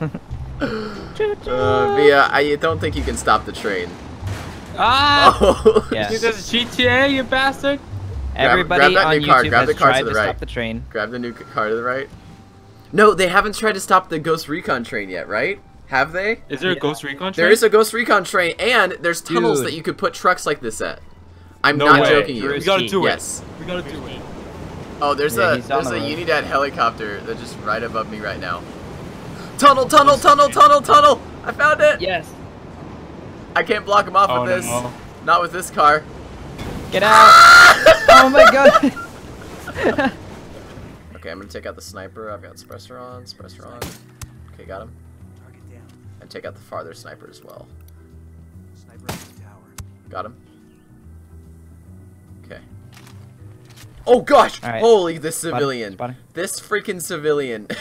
Uh, Via, I don't think you can stop the train. Ah! Oh, Yeah. You guys GTA, you bastard! Everybody grab that on new car, YouTube grab has the car to tried the to right. stop the train. Grab the new car to the right. No, they haven't tried to stop the Ghost Recon train yet, right? Have they? Is there a Ghost Recon train? There is a Ghost Recon train, and there's tunnels Dude. that you could put trucks like this at. I'm No not way. joking you. We gotta do it. Yes. We gotta do it. Oh, there's Yeah, a there's a the. Unidad helicopter that's just right above me right now. Tunnel, tunnel, tunnel, tunnel, tunnel! I found it! Yes. I can't block him off Oh, with this. no. Not with this car. Get out! oh my god! Okay, I'm gonna take out the sniper. I've got suppressor on, suppressor on. Okay, got him. And take out the farther sniper as well. sniper Got him. Okay. Oh gosh! Alright. Holy, this Spotted, civilian. spotted. This freaking civilian.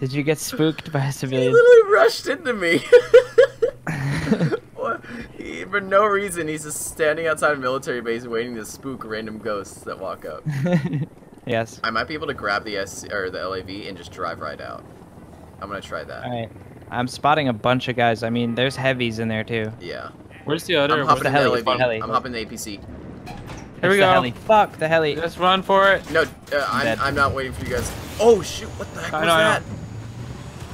Did you get spooked by a civilian? he literally rushed into me. What? He- For no reason, he's just standing outside a military base waiting to spook random ghosts that walk up. yes. I might be able to grab the S or the LAV and just drive right out. I'm gonna try that. Alright. I'm spotting a bunch of guys. I mean, there's heavies in there too. Yeah. Where's the other? I'm hopping the heli, LAV. the heli. I'm hopping the APC. Here It's we go. heli. Fuck the heli. Let's run for it. No, uh, I'm, I'm not waiting for you guys. Oh shoot! What the heck I was know, I know. that?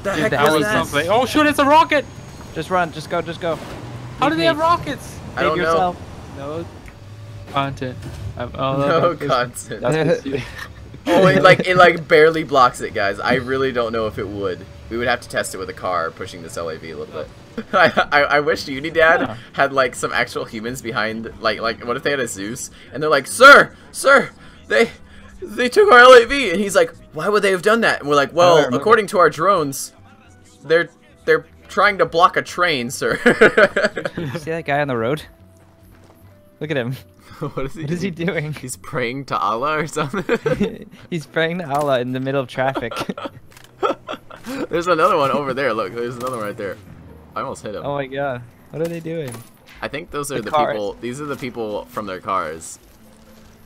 The Dude, heck That was was that? something. Oh shoot! It's a rocket. Just run. Just go. Just go. How do they me. have rockets? I don't Save know. yourself. No content. I'm, oh, No that's- content. That's oh, it like it like barely blocks it, guys. I really don't know if it would. We would have to test it with a car pushing this LAV a little bit. I, I, I wish Unidad Yeah. had like some actual humans behind. Like like what if they had a Zeus and they're like, sir, sir, they they took our LAV, and he's like, why would they have done that? And we're like, well, remember. according to our drones, they're they're trying to block a train, sir. See that guy on the road? Look at him. what is he? What is he doing? He's praying to Allah or something. He's praying to Allah in the middle of traffic. there's another one over there. Look, there's another one right there. I almost hit him. oh my god. What are they doing? I think those are The the, people. These are the people from their cars.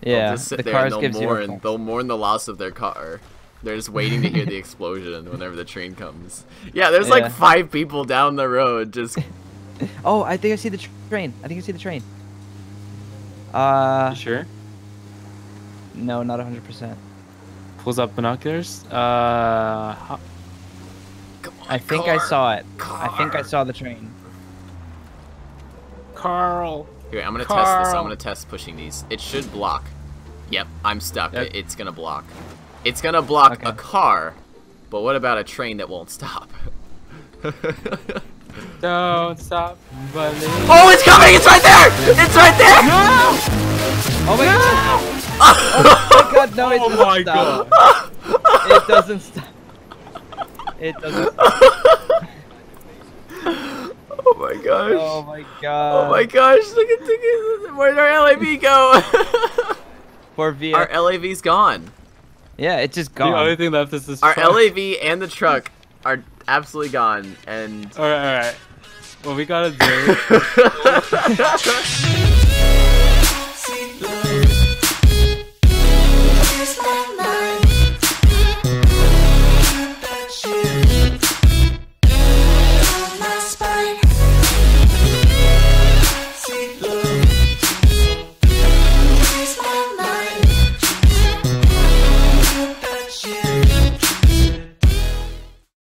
They'll Yeah, just sit the there cars and they'll mourn. a They'll mourn the loss of their car. They're just waiting to hear the explosion whenever the train comes. Yeah, there's Yeah. like five people down the road just. Oh, I think I see the train. I think I see the train. Uh, You sure? no, not 100%. Pulls up binoculars. Uh, how- Come on, I think car, I saw it. I think I saw the train. Carl. Here, I'm gonna test this. I'm gonna test pushing these. It should block. Yep, I'm stuck. Yep. It's gonna block. It's gonna block Okay. a car, but what about a train that won't stop? Don't stop. Believe. oh, it's coming! It's right there! It's right there! Oh my god! Oh my god, no, it Oh doesn't my stop. god. It doesn't stop. It doesn't stop. Oh, oh my gosh. Oh my god. Oh my gosh, look at the where'd our LAV go? Poor Via. our LAV's gone. yeah, it's just gone. The only thing left is this. Our truck. LAV and the truck are absolutely gone and All right, all right. What we gotta do.